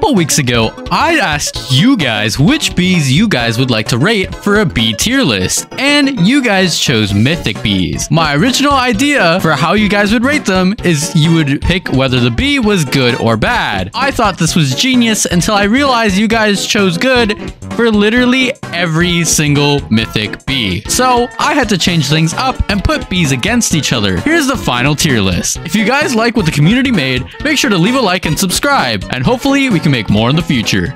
couple weeks ago, I asked you guys which bees you guys would like to rate for a bee tier list, and you guys chose mythic bees. My original idea for how you guys would rate them is you would pick whether the bee was good or bad. I thought this was genius until I realized you guys chose good for literally every single mythic bee. So I had to change things up and put bees against each other. Here's the final tier list. If you guys like what the community made, make sure to leave a like and subscribe, and hopefully we can make more in the future.